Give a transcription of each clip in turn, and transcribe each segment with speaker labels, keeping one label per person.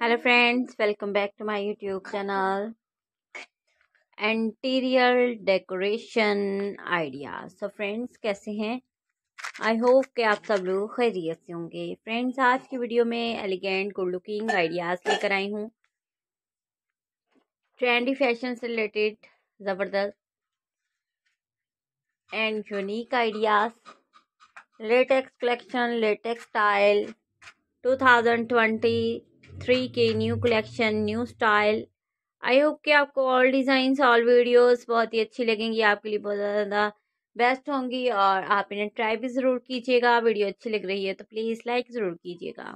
Speaker 1: Hello friends welcome back to my YouTube channel interior decoration idea so friends कैसे हैं? I hope कि आप सब लोग खैरियत से होंगे. फ्रेंड्स आज की वीडियो में एलिगेंट गुड लुकिंग आइडियाज़ लेकर आई हूँ. ट्रेंडी फ़ैशन से रिलेटेड ज़बरदस्त and unique ideas latest collection latest style 2020 three के new collection new style I hope कि आपको ऑल डिज़ाइन ऑल वीडियोस बहुत ही अच्छी लगेंगी, आपके लिए बहुत ज़्यादा बेस्ट होंगी और आप इन्हें ट्राई भी ज़रूर कीजिएगा वीडियो अच्छी लग रही है तो प्लीज़ लाइक ज़रूर कीजिएगा।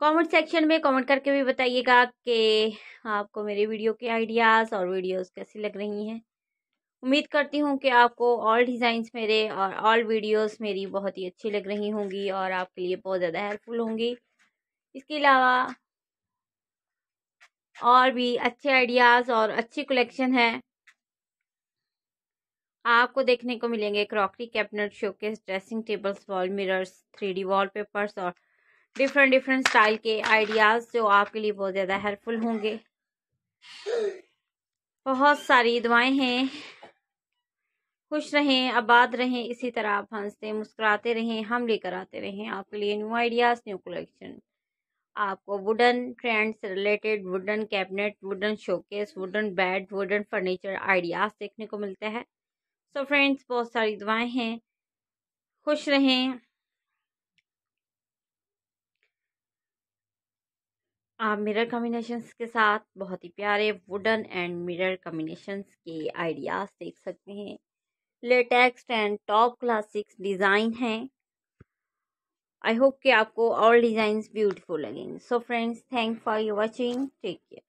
Speaker 1: कमेंट सेक्शन में कमेंट करके भी बताइएगा कि आपको मेरे वीडियो के आइडियाज़ और वीडियोस कैसी लग रही हैं। उम्मीद करती हूँ कि आपको ऑल डिज़ाइंस मेरे और ऑल वीडियोस मेरी बहुत ही अच्छी लग रही होंगी और आपके लिए बहुत ज़्यादा हेल्पफुल होंगी। इसके अलावा और भी अच्छे आइडियाज़ और अच्छी कलेक्शन है। आपको देखने को मिलेंगे crockery cabinet showcase dressing tables wall mirrors three D papers और डिफरेंट डिफरेंट स्टाइल के आइडियाज़ जो आपके लिए बहुत ज़्यादा हेल्पफुल होंगे। बहुत सारी दुआएँ हैं। खुश रहें, आबाद रहें, इसी तरह आप हँसते, मुस्कुराते रहें, हम लेकर आते रहें आपके लिए न्यू आइडियाज़ न्यू कलेक्शन आपको वुडन ट्रेंड से related wooden cabinet wooden showcase wooden bed wooden furniture ideas देखने को मिलते हैं। सो फ्रेंड्स बहुत सारी दुआएँ हैं। खुश रहें। आप मिरर कॉम्बिनेशंस के साथ बहुत ही प्यारे वुडन एंड मिरर कॉम्बिनेशंस के आइडियाज़ देख सकते हैं। Latest and top classics design हैं। आई होप कि आपको ऑल डिज़ाइंस ब्यूटीफुल लगेंगे. So friends thank for your watching take care